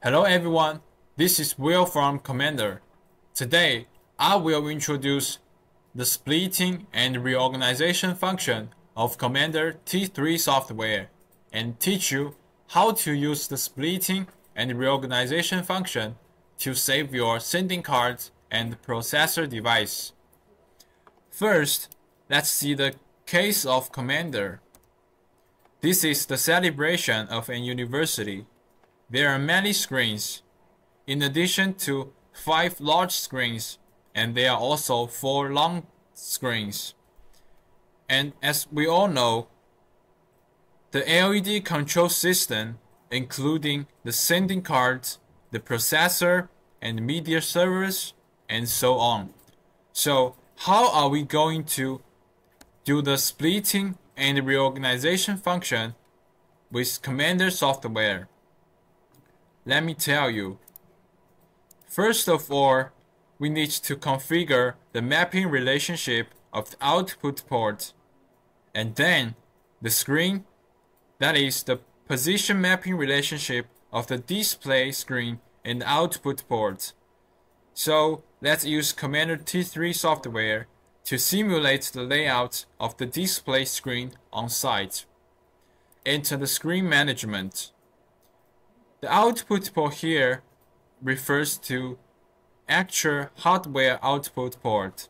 Hello everyone, this is Will from Kommander. Today, I will introduce the splitting and reorganization function of Kommander T3 software and teach you how to use the splitting and reorganization function to save your sending cards and processor device. First, let's see the case of Kommander. This is the celebration of a university there are many screens, in addition to five large screens, and there are also four long screens. And as we all know, the LED control system, including the sending cards, the processor, and media servers, and so on. So how are we going to do the splitting and reorganization function with Kommander software? Let me tell you. First of all, we need to configure the mapping relationship of the output port. And then the screen, that is the position mapping relationship of the display screen and output port. So let's use Kommander T3 software to simulate the layout of the display screen on site. Enter the screen management. The output port here refers to actual hardware output port.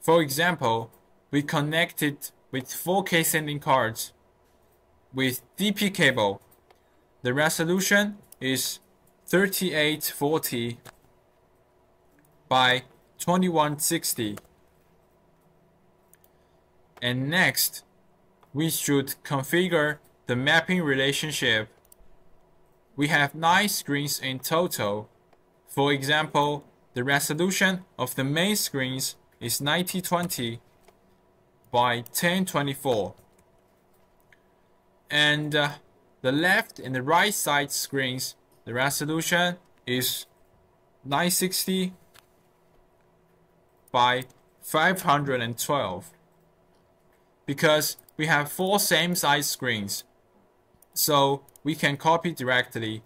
For example, we connected with 4K sending cards with DP cable. The resolution is 3840 by 2160. And next, we should configure the mapping relationship we have 9 screens in total. For example, the resolution of the main screens is 9020 by 1024. And uh, the left and the right side screens, the resolution is 960 by 512 because we have four same size screens so we can copy directly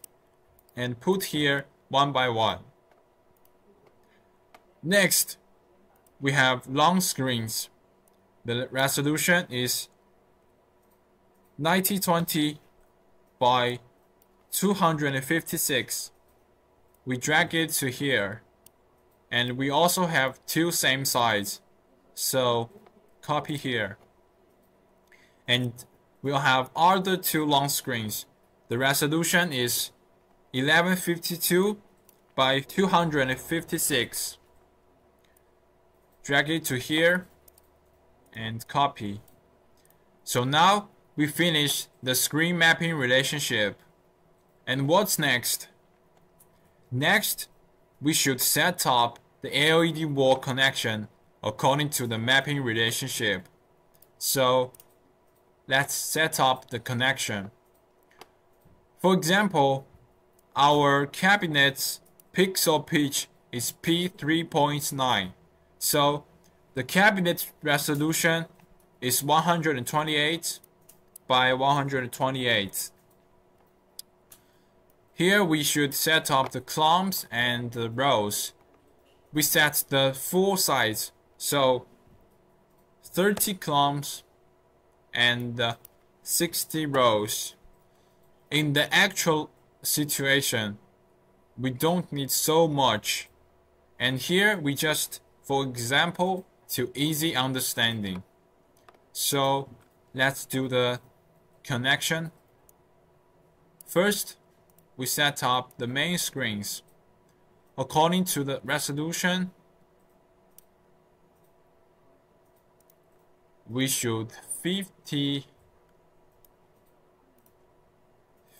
and put here one by one. Next, we have long screens. The resolution is 9020 by 256. We drag it to here. And we also have two same sides. So copy here. And we'll have other two long screens. The resolution is 1152 by 256. Drag it to here and copy. So now we finish the screen mapping relationship. And what's next? Next, we should set up the LED wall connection according to the mapping relationship. So let's set up the connection. For example, our cabinet's pixel pitch is P3.9. So the cabinet resolution is 128 by 128. Here we should set up the columns and the rows. We set the full size, so 30 columns and uh, 60 rows. In the actual situation, we don't need so much. And here we just, for example, to easy understanding. So let's do the connection. First, we set up the main screens. According to the resolution, we should 50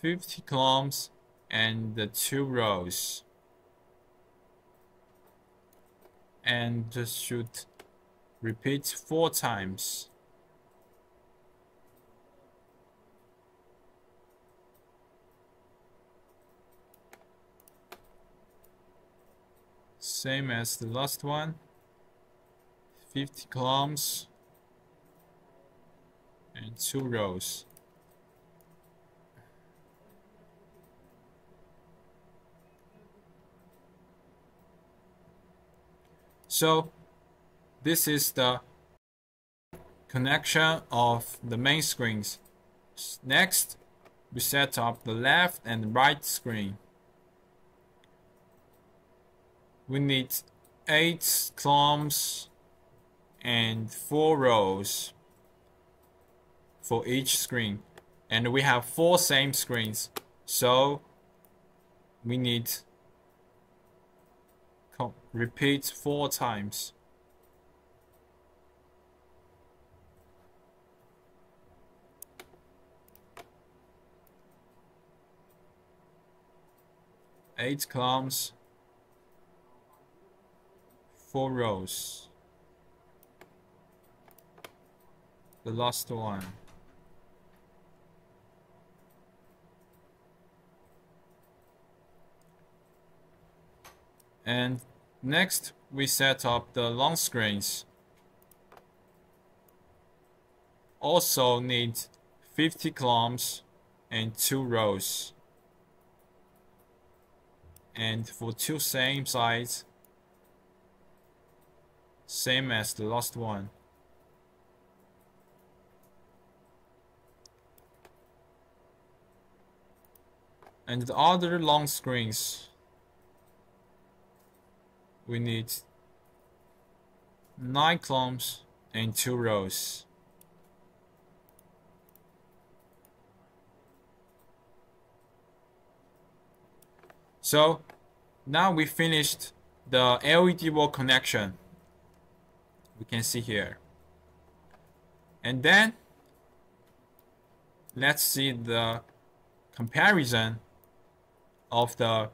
50 columns and the two rows. And just should repeat four times. Same as the last one. 50 columns and two rows. So this is the connection of the main screens. Next, we set up the left and right screen. We need 8 columns and 4 rows for each screen. And we have 4 same screens. So we need repeat 4 times. eight columns, four rows. The last one. And next we set up the long screens. Also need 50 columns and two rows. And for two same sides same as the last one. And the other long screens we need 9 columns and 2 rows So now we finished the LED wall connection. We can see here. And then let's see the comparison of the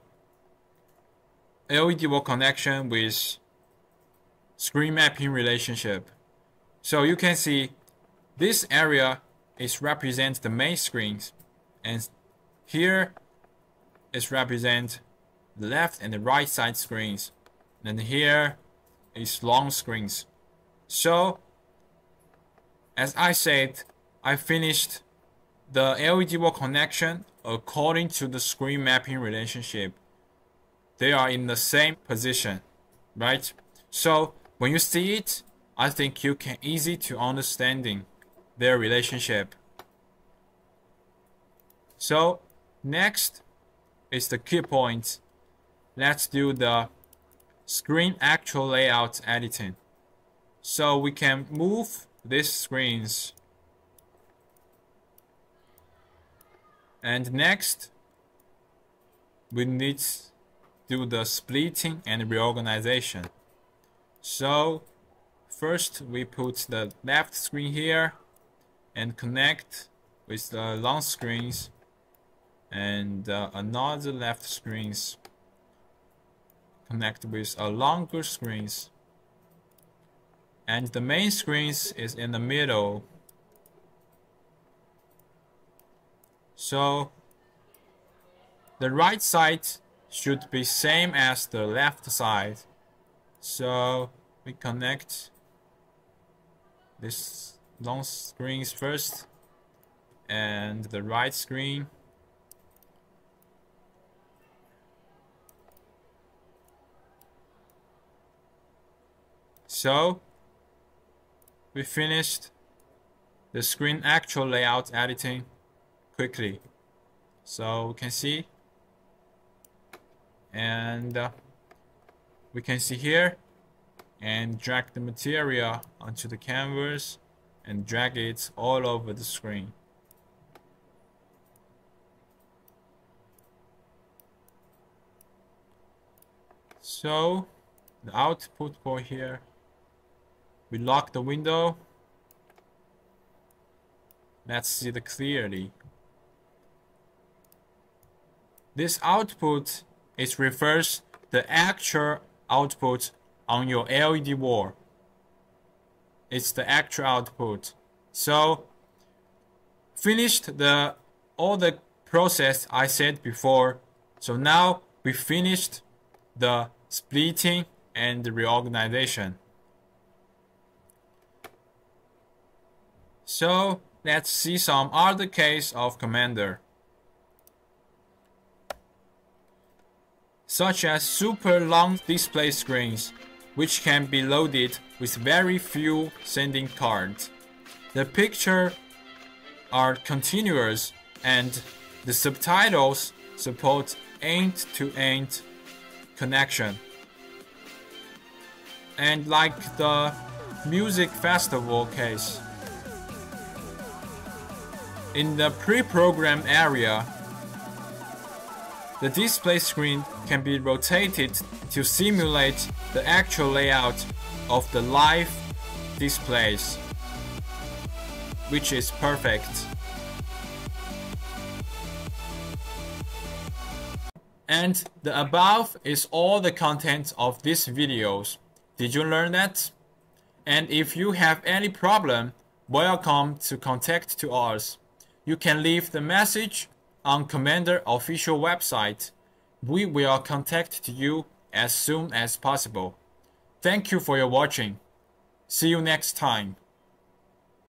LED wall connection with screen mapping relationship. So you can see this area is represents the main screens and here is represent the left and the right side screens. And here is long screens. So, as I said, I finished the LED wall connection according to the screen mapping relationship. They are in the same position, right? So, when you see it, I think you can easy to understanding their relationship. So, next is the key point let's do the screen actual layout editing. So we can move these screens. And next, we need do the splitting and reorganization. So first we put the left screen here and connect with the long screens and uh, another left screens. Connect with a longer screens. And the main screens is in the middle. So the right side should be same as the left side so we connect this long screens first and the right screen So we finished the screen actual layout editing quickly. So we can see and uh, we can see here and drag the material onto the canvas and drag it all over the screen. So the output point here we lock the window. Let's see the clearly. This output is refers the actual output on your LED wall. It's the actual output. So finished the all the process I said before. So now we finished the splitting and the reorganization. So let's see some other case of Kommander. Such as super long display screens. which can be loaded with very few sending cards. The picture are continuous and the subtitles support end-to-end -end connection. And like the music festival case, in the pre-program area, the display screen can be rotated to simulate the actual layout of the live displays, which is perfect. And the above is all the content of these videos. Did you learn that? And if you have any problem, welcome to contact to us. You can leave the message on Kommander official website. We will contact you as soon as possible. Thank you for your watching. See you next time.